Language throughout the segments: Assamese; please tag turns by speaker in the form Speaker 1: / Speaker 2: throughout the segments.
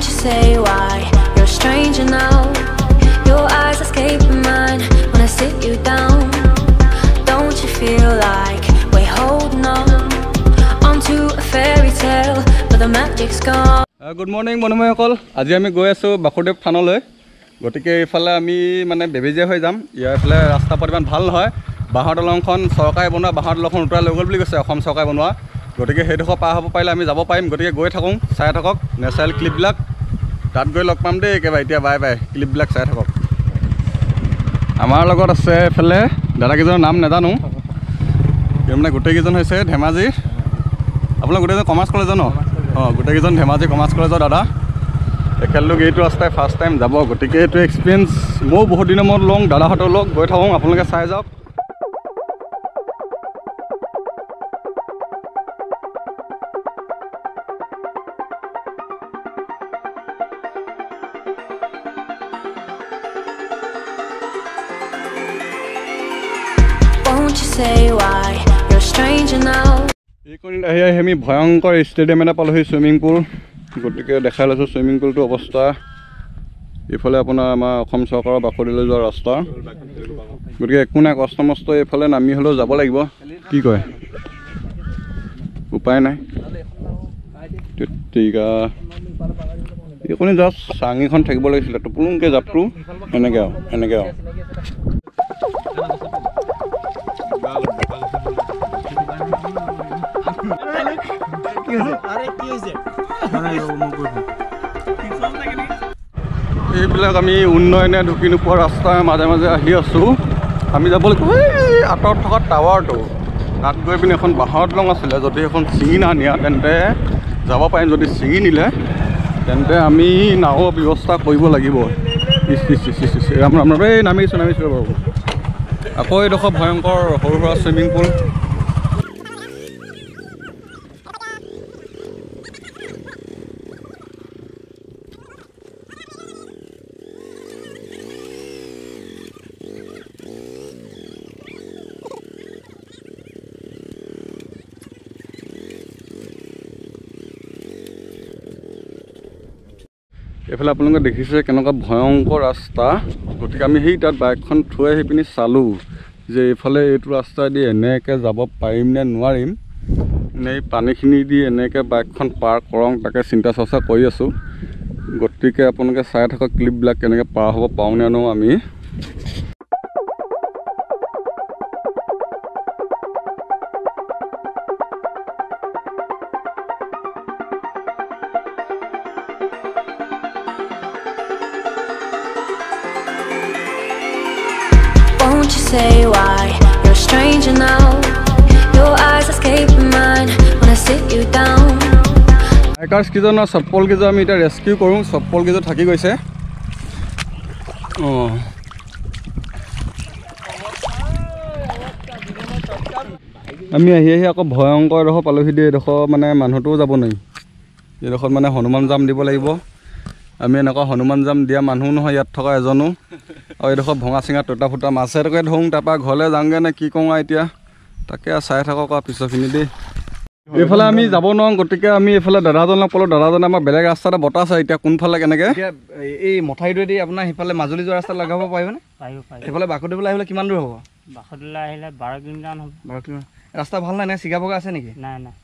Speaker 1: Won't you say why you're a stranger now? Your eyes escaping mine when I sit you down. Don't you feel like we're holding on onto a fairy tale, but the magic's gone?
Speaker 2: Good morning বন্ধুময়সকল আজি আমি গৈ আছোঁ বাসুদেৱ থানলৈ গতিকে এইফালে আমি মানে বেবেজীয়া হৈ যাম ইয়াৰ ফালে ৰাস্তা ইমান ভাল নহয় বাঁহৰ দলংখন চৰকাৰে বনোৱা বাঁহৰ দলংখন উতৰাই লৈ গ'ল বুলি কৈছে অসম চৰকাৰে বনোৱা গতিকে সেইডোখৰ পাৰ হ'ব পাৰিলে আমি যাব পাৰিম। গতিকে গৈ থাকোঁ চাই থাকক। নেচাৰেল ক্লিপবিলাক তাত গৈ লগ পাম দেই একেবাৰে। এতিয়া বাই বাই ক্লিপবিলাক চাই থাকক। আমাৰ লগত আছে এইফালে দাদাকেইজনৰ নাম নাজানো। কিন্তু মানে গোটেইকেইজন হৈছে ধেমাজিৰ আপোনালোক গোটেইজন কমাৰ্চ কলেজৰ ন? অঁ গোটেইকেইজন ধেমাজি কমাৰ্চ কলেজৰ দাদা। তেখেতলোক এইটো ৰাস্তাই ফাৰ্ষ্ট টাইম যাব। গতিকে এইটো এক্সপিৰিয়েঞ্চ ময়ো বহুত দিনৰ মূৰত লওঁ দাদাহঁতৰ লগ গৈ থাকোঁ। আপোনালোকে চাই যাওক। এইকণিত আহি আহি আমি ভয়ংকৰ ষ্টেডিয়াম এটা পালোহি ছুইমিং পুল গতিকে দেখাই লৈছোঁ ছুইমিং পুলটোৰ অৱস্থা। এইফালে আপোনাৰ আমাৰ অসম চৰকাৰৰ বাসুদেলৈ যোৱা ৰাস্তা। গতিকে একো নাই কষ্ট মষ্ট এইফালে নামি হ'লেও যাব লাগিব। কি কয়? উপায় নাই। এইকণি জাষ্ট চাঙিখন থাকিব লাগিছিলে। টোপোলংকৈ জাপটো এনেকৈ আৰু এনেকৈ আৰু। এইবিলাক আমি উন্নয়নে ঢুকি নোপোৱা ৰাস্তাৰ মাজে মাজে আহি আছোঁ। আমি যাব লাগিব। এই আঁতৰত থকা টাৱাৰটো তাত গৈ পিনি এখন বাঁহৰ দলং আছিলে যদি এখন ছিঙি নানিয়া তেন্তে যাব পাৰিম। যদি ছিঙি নিলে তেন্তে আমি নাৱৰ ব্যৱস্থা কৰিব লাগিব। এই নামিছোঁ নামিছোঁ বাৰু আকৌ এইডোখৰ ভয়ংকৰ সৰু সুৰা ছুইমিং পুল এইফালে আপোনালোকে দেখিছে কেনেকুৱা ভয়ংকৰ ৰাস্তা। গতিকে আমি সেই তাত বাইকখন থৈ আহি পিনি চালোঁ যে এইফালে এইটো ৰাস্তাইদি এনেকৈ যাব পাৰিম নে নোৱাৰিম। নে এই পানীখিনি দি এনেকৈ বাইকখন পাৰ কৰওঁ তাকে চিন্তা চৰ্চা কৰি আছোঁ। গতিকে আপোনালোকে চাই থকা ক্লিপবিলাক কেনেকৈ পাৰ হ'ব পাৰোঁ নে নোৱাৰোঁ আমি।
Speaker 1: You say why? You're a stranger now? Your eyes escaping mine when I sit you down.
Speaker 2: হাইকাৰ্ছ কেইজনৰ চপ্পল কেইজন আমি এতিয়া ৰেস্কিউ কৰোঁ চপ্পল কেইজন থাকি গৈছে। অঁ। আমি আহি আহি আকৌ ভয়ংকৰ এডোখৰ পালোহি দেই এইডোখৰ মানে মানুহটোও যাব নোৱাৰি। এইডোখৰত মানে হনুমান জাম দিব লাগিব। আমি এনেকুৱা হনুমান জাম দিয়া মানুহো নহয় ইয়াত থকা এজনো। আৰু এইডোখৰ ভঙা চিঙা টুটা ফুটা মাছে এটাকে ধৰোঁ তাৰপৰা ঘৰলৈ যাওঁগৈ নে কি কৰোঁ আৰু এতিয়া। তাকে আৰু চাই থাকক আৰু পিছৰখিনি দেই। এইফালে আমি যাব নোৱাৰোঁ গতিকে আমি এইফালে দাদাজনক পালোঁ দাদাজনে আমাৰ বেলেগ ৰাস্তা এটা বতাহ আছে এতিয়া কোনফালে কেনেকৈ?
Speaker 3: এতিয়া এই- মথাউৰিটোৱেদি আপোনাৰ সিফালে মাজুলী যোৱা ৰাস্তা লগাব পাৰিবনে?
Speaker 4: পাৰিব পাৰিব।
Speaker 3: সেইফালে বাসুদেৱলৈ আহিবলৈ কিমান দূৰ হ'ব?
Speaker 4: বাসুদেৱলৈ আহিলে বাৰ কিলোমিটাৰ হ'ব।
Speaker 3: বাৰু কিমান ৰাস্তা ভাল নাই নে? চিগা ভগা আছে নেকি?
Speaker 4: নাই নাই।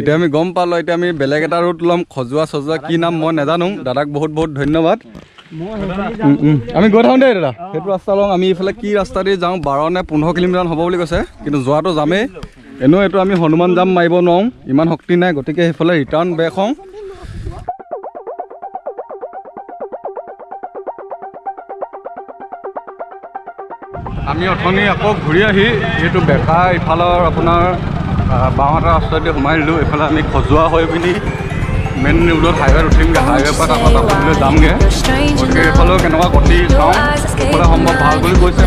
Speaker 2: এতিয়া আমি গম পালোঁ এতিয়া আমি বেলেগ এটা ৰুট ল'ম খজোৱা চজোৱা কি নাম মই নাজানো। দাদাক বহুত বহুত ধন্যবাদ। আমি গৈ থাকোঁ দেই দাদা। সেইটো ৰাস্তা লওঁ। আমি এইফালে কি ৰাস্তা দি যাওঁ? বাৰ নে পোন্ধৰ কিলোমিটাৰ হ'ব বুলি কৈছে। কিন্তু যোৱাটো যামেই। এনেও এইটো আমি হনুমান জাম মাৰিব নোৱাৰোঁ। ইমান শক্তি নাই। গতিকে সেইফালে ৰিটাৰ্ণ বেক হওঁ। আমি অথনি আকৌ ঘূৰি আহি এইটো বেকা ইফালৰ আপোনাৰ বাওঁ এটা ৰাস্তাইদি সোমাই দিলোঁ এইফালে আমি খজোৱা হৈ পিনি মেইন ৰোডত হাইৱে'ত উঠিমগৈ হাইৱে'ৰ পৰা তাৰপৰা তাৰপৰা যামগৈ। গতিকে এইফালেও কেনেকুৱা গতি চাওঁ এইফালে সম্ভৱ ভাল বুলি কৈছে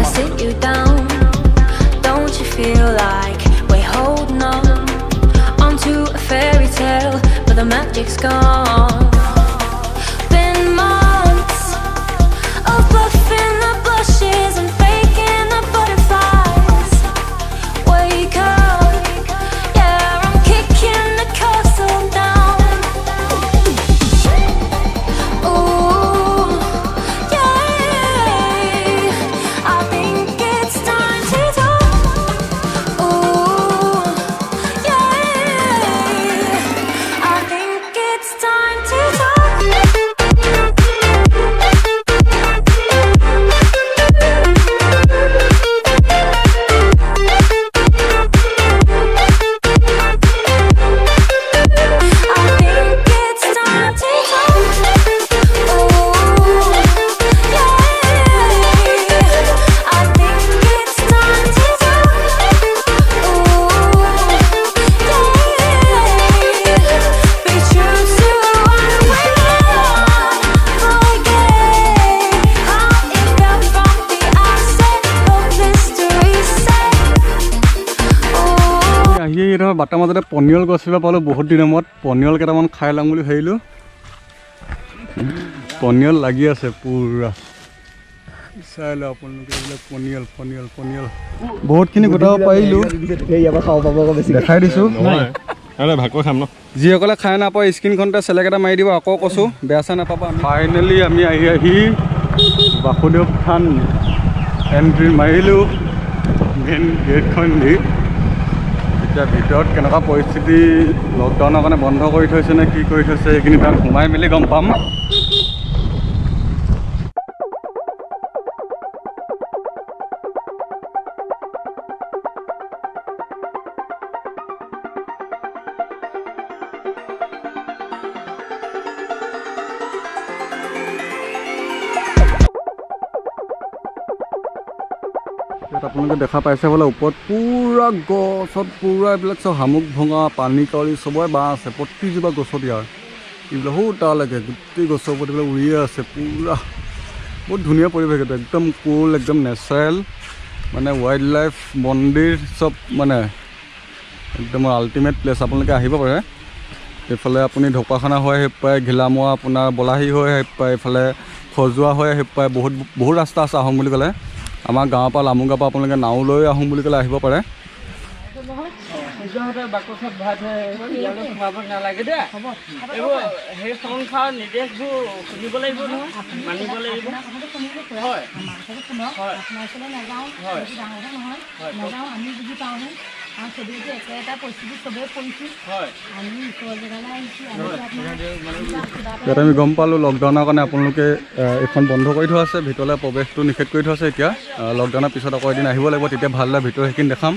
Speaker 2: বাটৰ মাজতে পনিয়ল গছজোপা পালোঁ বহুত দিনৰ মূৰত। পনিয়ল কেইটামান খাই ল'ম বুলি ভাবিলোঁ। পনিয়ল লাগি আছে পূৰা। চাই লওঁ আপোনালোকে এইবিলাক পনিয়ল পনিয়ল পনিয়ল। বহুতখিনি গোটাব পাৰিলোঁ। দেখাই দিছোঁ।
Speaker 5: ভালকৈ খাম ন?
Speaker 2: যিসকলে খাই নাপায় স্ক্ৰীণখনতে চেলেক এটা মাৰি দিব আকৌ কৈছোঁ বেয়া চেয়া নাপাবা ফাইনেলি আমি আহি আহি বাসুদেৱ থান এণ্ট্ৰি মাৰিলোঁ মেইন গেটখন দি। এতিয়া ভিতৰত কেনেকুৱা পৰিস্থিতি লকডাউনৰ কাৰণে বন্ধ কৰি থৈছে নে কি কৰি থৈছে সেইখিনি তাত সোমাই মেলি গম পাম। আপোনালোকে দেখা পাইছে বোলে ওপৰত পূৰা গছত পূৰা এইবিলাক চব শামুক ভঙা পানী কাউৰী চবৰে বাঁহ আছে প্ৰতিজোপা গছত ইয়াৰ। এইবিলাক সৌ তালৈকে গোটেই গছৰ ওপৰত এইবিলাক উৰিয়ে আছে পূৰা। বহুত ধুনীয়া পৰিৱেশ এইটো একদম কুল একদম নেচাৰেল মানে ৱাইল্ড লাইফ মন্দিৰ চব মানে একদম আল্টিমেট প্লেচ আপোনালোকে আহিব পাৰে। এইফালে আপুনি ঢকুৱাখানা হৈ আহি পায় ঘিলামৰা আপোনাৰ বলাহী হৈ আহি পায় এইফালে খজুৱা হৈ আহি পায় বহুত বহুত ৰাস্তা আছে আহোম বুলি ক'লে। আমাৰ গাঁৱৰ পৰা লামুগাঁৱৰ পৰা আপোনালোকে নাও লৈ আহোম বুলি ক'লে আহিব পাৰে।
Speaker 4: হয়।
Speaker 6: পাওঁহে আৰু চবেইতো একে এটা পৰিস্থিতি চবেই পৰিছোঁ
Speaker 4: হয়
Speaker 6: আমি ওচৰৰ জেগালৈ আহিছোঁ আমি আপোনাৰ
Speaker 2: ইয়াত আমি গম পালোঁ লকডাউনৰ কাৰণে আপোনালোকে এইখন বন্ধ কৰি থোৱা আছে ভিতৰলৈ প্ৰৱেশটো নিষেধ কৰি থোৱা আছে এতিয়া। লকডাউনৰ পিছত আকৌ এদিন আহিব লাগিব তেতিয়া ভালদৰে ভিতৰ সেইখিনি দেখাম।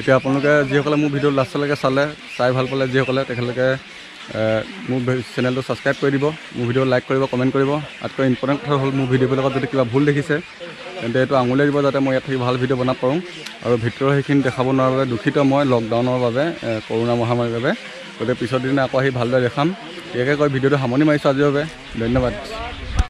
Speaker 2: এতিয়া আপোনালোকে যিসকলে মোৰ ভিডিঅ' লাষ্টলৈকে চালে চাই ভাল পালে যিসকলে তেখেতলোকে মোৰ চেনেলটো ছাবস্ক্ৰাইব কৰি দিব মোৰ ভিডিঅ' লাইক কৰিব কমেণ্ট কৰিব। আটাইতকৈ ইম্পৰ্টেণ্ট কথা হ'ল মোৰ ভিডিঅ'বিলাকত যদি কিবা ভুল দেখিছে তেন্তে এইটো আঙুলিয়াই দিব যাতে মই ইয়াত থাকি ভাল ভিডিঅ' বনাব পাৰোঁ। আৰু ভিতৰৰ সেইখিনি দেখাব নোৱাৰাৰ বাবে দুখিত মই লকডাউনৰ বাবে কৰোণা মহামাৰীৰ বাবে। গতিকে পিছৰ দিনা আকৌ আহি ভালদৰে দেখাম। ইয়াকে কৈ ভিডিঅ'টো সামৰণি মাৰিছোঁ আজিৰ বাবে। ধন্যবাদ।